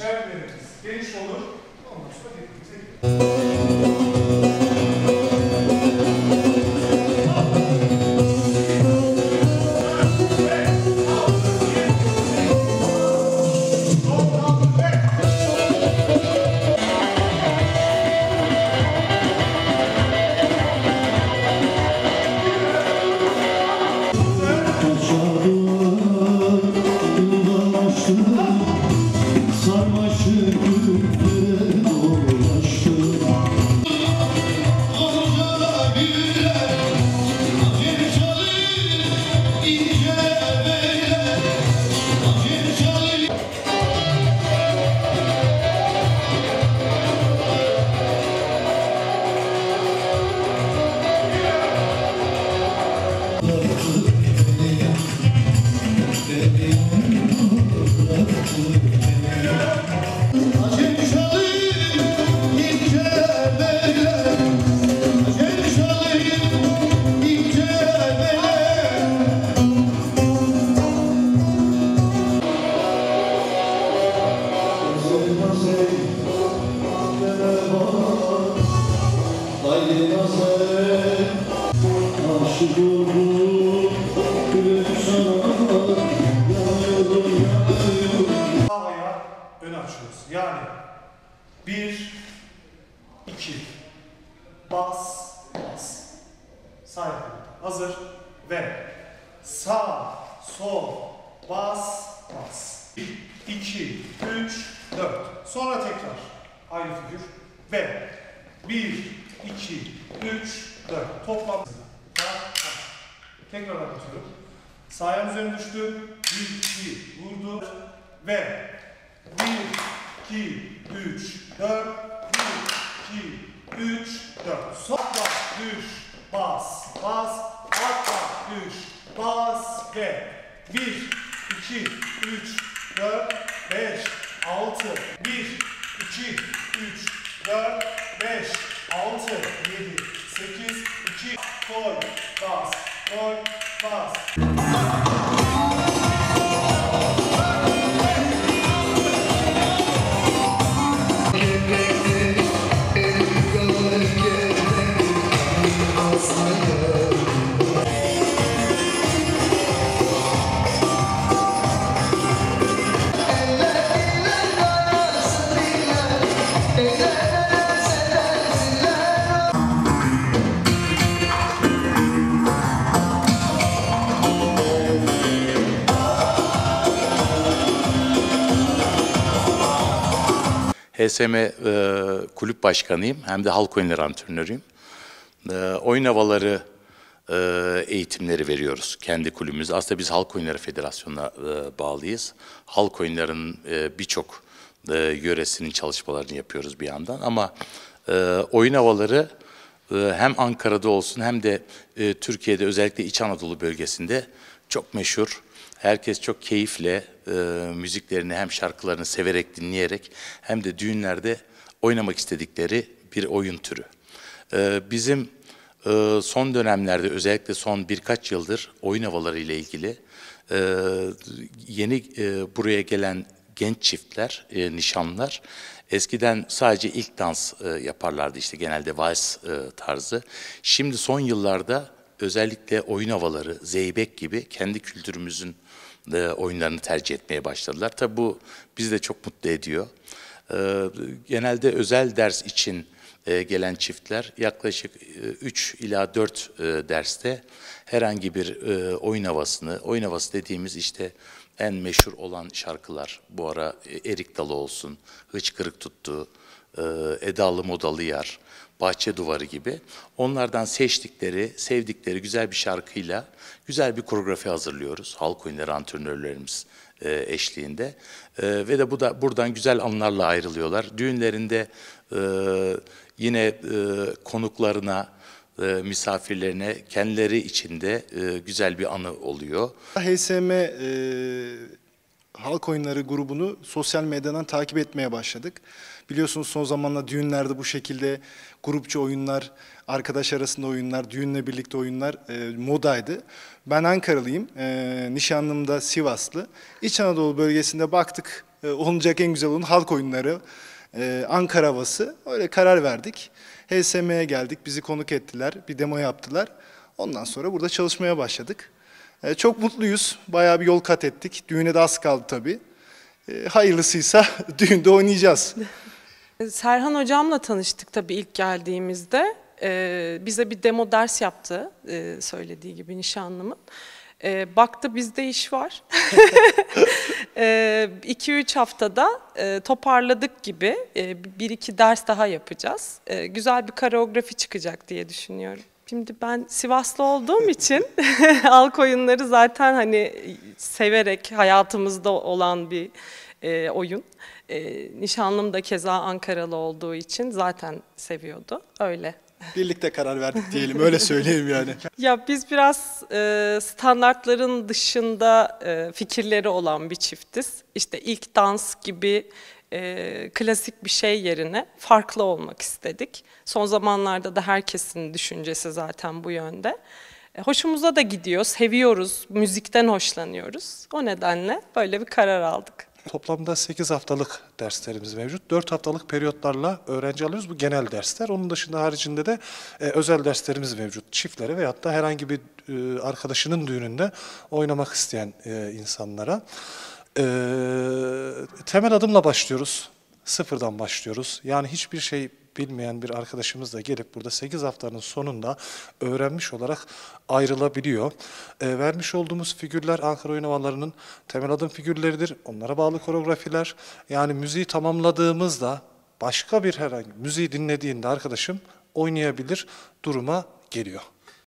çerçevelerimiz geniş olur. Ondan sonra birbirimize girer. Sağ ayağı ön açıyoruz. Yani bir, iki, bas, bas. Sağ. Hazır ve sağ, sol, bas, bas. Bir, iki, üç, dört. Sonra tekrar aynı figür ve bir, iki, üç, dört. Toplam. Sağ, sağ. Tekrar anlatıyorum. Sağ ayağın üzerine düştü. Bir, iki, vurdu. Ve bir, iki, üç, dört. Bir, iki, üç, dört. Sopla, düş, bas, bas, atla, düş, bas ve bir, iki, üç, dört, beş, altı, bir, iki, üç, dört, beş, altı, yedi, sekiz, iki, koy, bas, koy, bas. HSM e, kulüp başkanıyım hem de halk oyunları antrenörüyüm. E, oyun havaları e, eğitimleri veriyoruz kendi kulübümüzde. Aslında biz Halk Oyunları Federasyonu'na e, bağlıyız. Halk oyunlarının e, birçok e, yöresinin çalışmalarını yapıyoruz bir yandan ama e, oyun havaları e, hem Ankara'da olsun hem de e, Türkiye'de özellikle İç Anadolu bölgesinde çok meşhur. Herkes çok keyifle e, müziklerini hem şarkılarını severek dinleyerek hem de düğünlerde oynamak istedikleri bir oyun türü. E, bizim e, son dönemlerde özellikle son birkaç yıldır oyun havaları ile ilgili e, yeni e, buraya gelen genç çiftler, e, nişanlılar eskiden sadece ilk dans e, yaparlardı işte genelde vals e, tarzı. Şimdi son yıllarda özellikle oyun havaları, zeybek gibi kendi kültürümüzün e, oyunlarını tercih etmeye başladılar. Tabi bu bizi de çok mutlu ediyor. E, genelde özel ders için e, gelen çiftler yaklaşık 3 ila 4 derste herhangi bir e, oyun havasını, oyun havası dediğimiz işte en meşhur olan şarkılar bu ara e, Erik Dalı olsun, Hıçkırık Tuttu, e, Edalı Modalı Yar, Bahçe Duvarı gibi onlardan seçtikleri, sevdikleri güzel bir şarkıyla güzel bir koreografi hazırlıyoruz. Halk oyunları antrenörlerimiz e, eşliğinde E, ve de bu da buradan güzel anlarla ayrılıyorlar. Düğünlerinde e, yine konuklarına, misafirlerine kendileri içinde güzel bir anı oluyor. HSM halk oyunları grubunu sosyal medyadan takip etmeye başladık. Biliyorsunuz son zamanlarda düğünlerde bu şekilde grupça oyunlar, arkadaş arasında oyunlar, düğünle birlikte oyunlar e, modaydı. Ben Ankaralıyım, e, nişanlım da Sivaslı. İç Anadolu bölgesinde baktık e, olunacak en güzel oyun halk oyunları, e, Ankara havası. Öyle karar verdik. HSM'ye geldik, bizi konuk ettiler, bir demo yaptılar. Ondan sonra burada çalışmaya başladık. E, çok mutluyuz, bayağı bir yol kat ettik. Düğüne de az kaldı tabii. E, hayırlısıysa düğünde oynayacağız. Serhan hocamla tanıştık tabii ilk geldiğimizde. Ee, bize bir demo ders yaptı, söylediği gibi nişanlımın. Ee, baktı bizde iş var. 2-3 haftada e, toparladık gibi e, bir iki ders daha yapacağız. E, güzel bir koreografi çıkacak diye düşünüyorum. Şimdi ben Sivaslı olduğum için halk oyunları zaten hani severek hayatımızda olan bir e, oyun. E, nişanlım da keza Ankaralı olduğu için zaten seviyordu. Öyle. Birlikte karar verdik diyelim, öyle söyleyeyim yani. Ya biz biraz e, standartların dışında e, fikirleri olan bir çiftiz. İşte ilk dans gibi e, klasik bir şey yerine farklı olmak istedik. Son zamanlarda da herkesin düşüncesi zaten bu yönde. E, hoşumuza da gidiyor, seviyoruz, müzikten hoşlanıyoruz. O nedenle böyle bir karar aldık. Toplamda 8 haftalık derslerimiz mevcut. 4 haftalık periyotlarla öğrenci alıyoruz. Bu genel dersler. Onun dışında haricinde de e, özel derslerimiz mevcut. Çiftlere veyahut da herhangi bir e, arkadaşının düğününde oynamak isteyen e, insanlara. E, temel adımla başlıyoruz. Sıfırdan başlıyoruz. Yani hiçbir şey bilmeyen bir arkadaşımız da gelip burada 8 haftanın sonunda öğrenmiş olarak ayrılabiliyor. E, vermiş olduğumuz figürler Ankara oyun havalarının temel adım figürleridir. Onlara bağlı koreografiler. Yani müziği tamamladığımızda başka bir herhangi müziği dinlediğinde arkadaşım oynayabilir duruma geliyor.